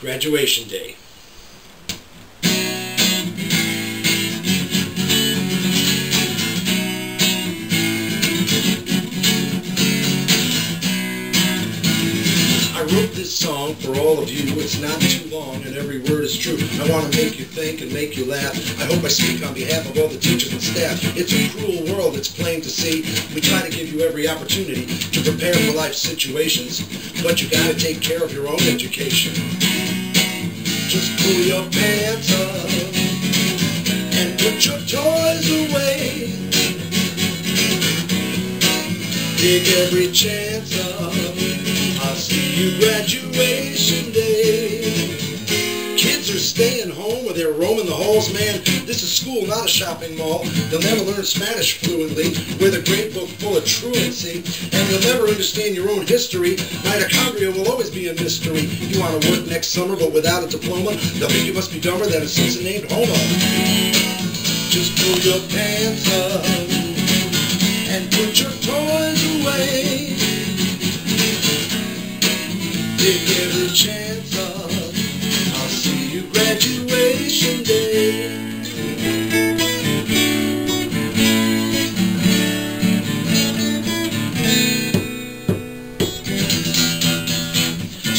Graduation Day. I wrote this song for all of you. It's not too long and every word is true. I want to make you think and make you laugh. I hope I speak on behalf of all the teachers and staff. It's a cruel world, it's plain to see. We try to give you every opportunity to prepare for life situations, but you gotta take care of your own education. Just pull your pants up and put your toys away. Take every chance up. I'll see you graduation they're roaming the halls, man. This is school, not a shopping mall. They'll never learn Spanish fluently with a great book full of truancy. And you'll never understand your own history. Mitochondria will always be a mystery. You want to work next summer but without a diploma? They'll think you must be dumber than a Simpson named Homer. Just pull your pants up and put your toys away. Take every chance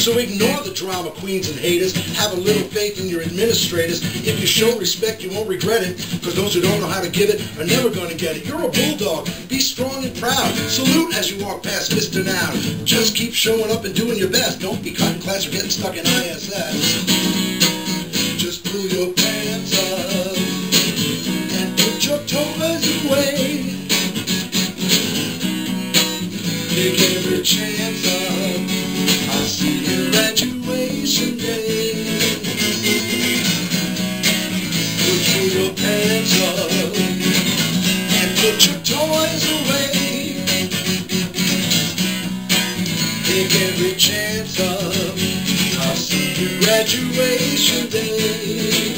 So ignore the drama queens and haters. Have a little faith in your administrators. If you show respect, you won't regret it. Because those who don't know how to give it are never going to get it. You're a bulldog. Be strong and proud. Salute as you walk past Mr. Now. Just keep showing up and doing your best. Don't be cutting class or getting stuck in ISS. Just pull your pants up and put your toys away. Take every chance up. Your pants up and put your toys away. Take every chance. I'll see you graduation day.